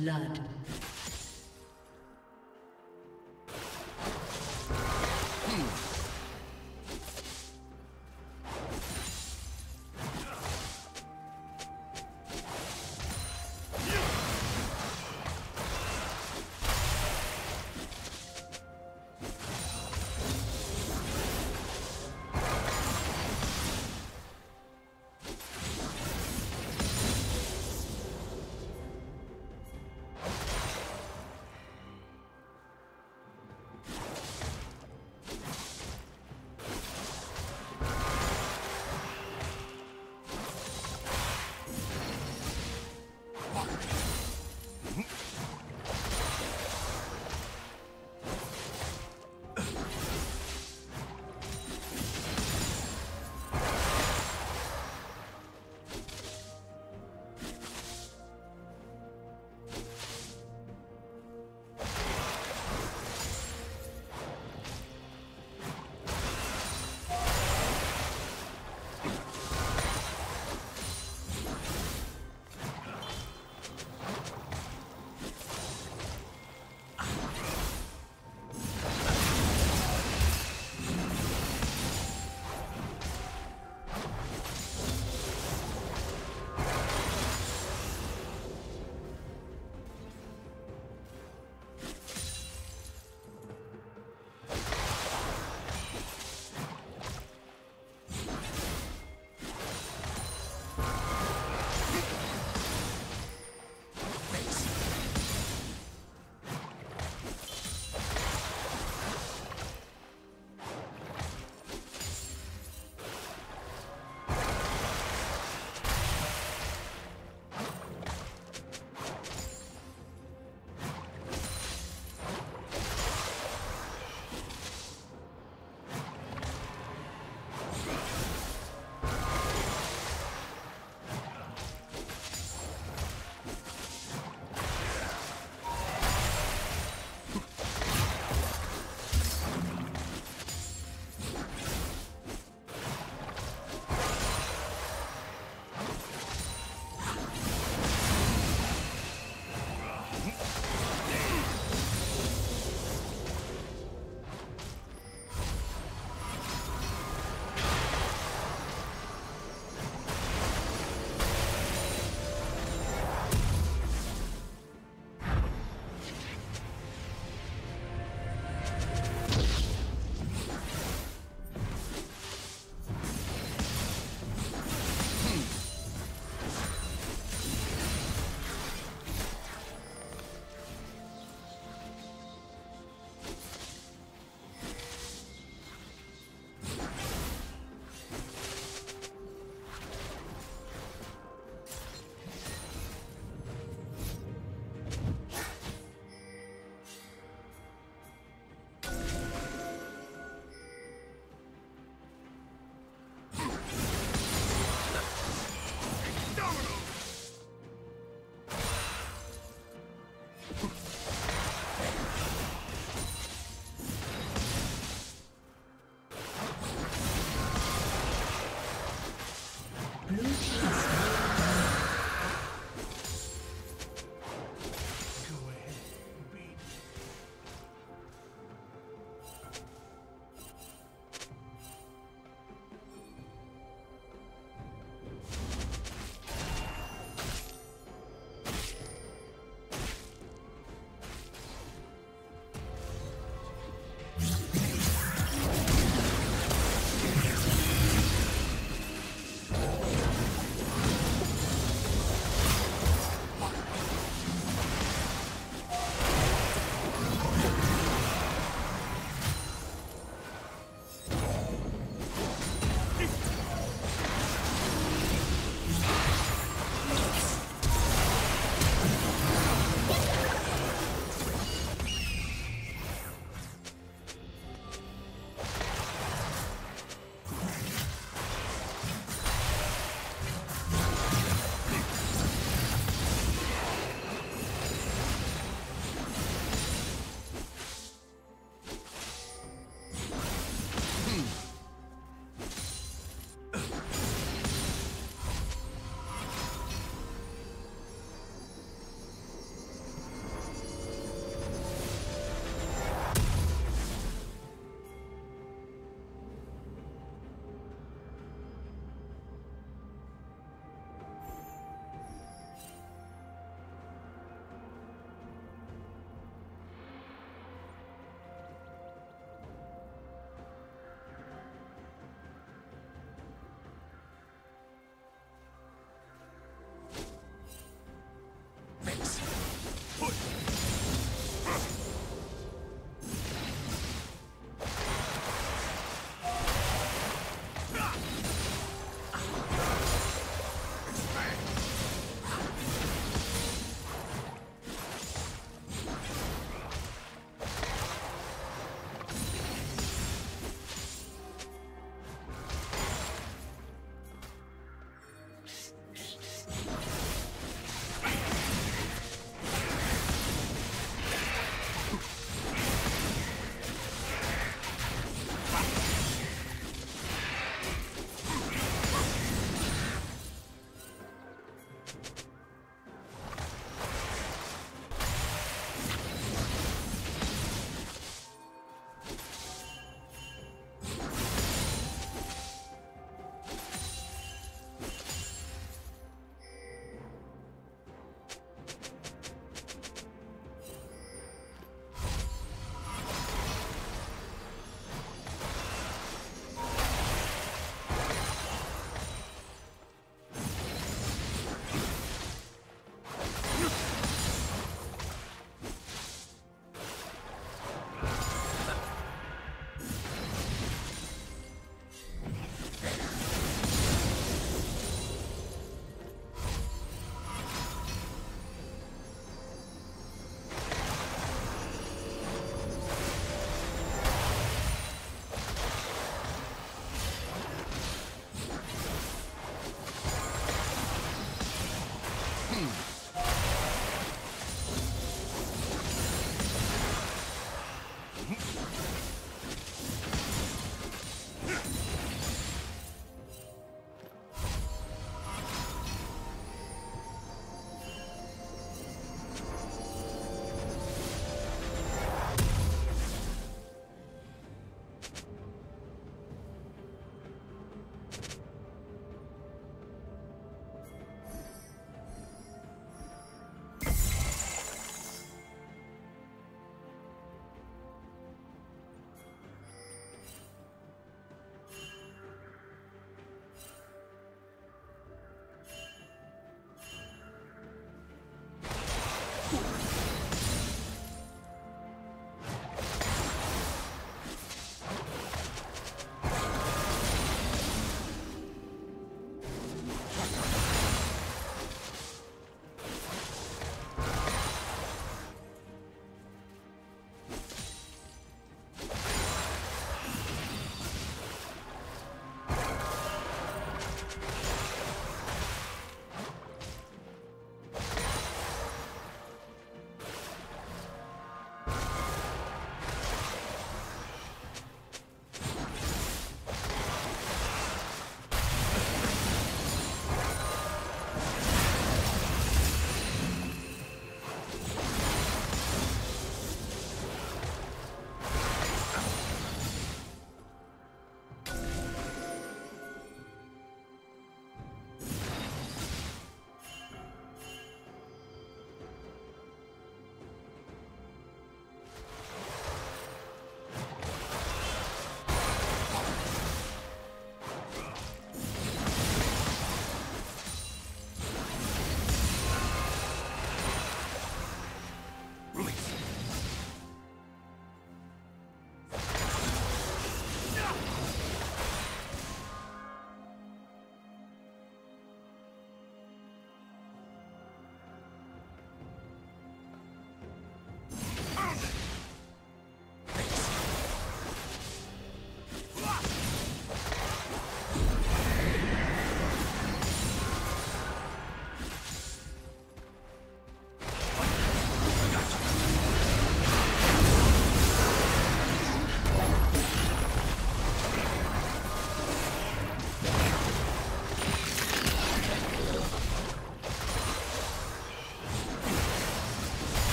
blood.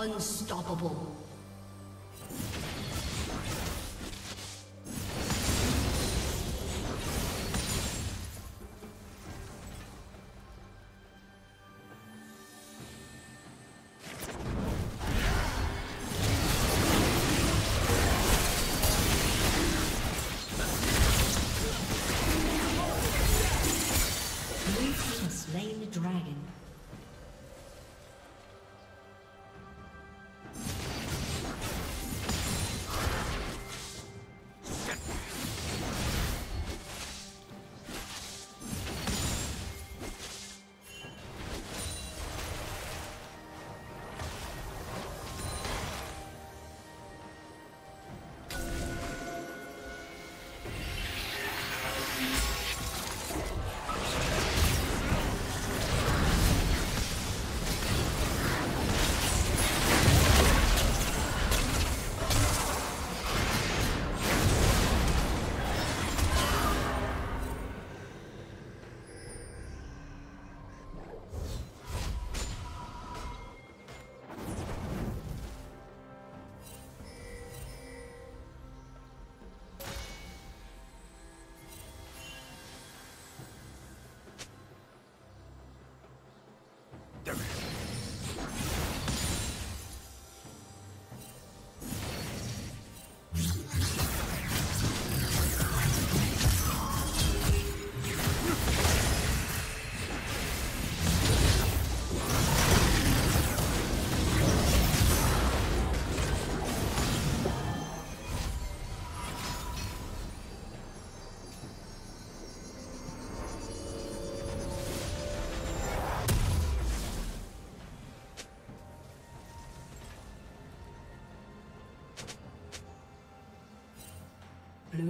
Unstoppable.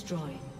Destroyed.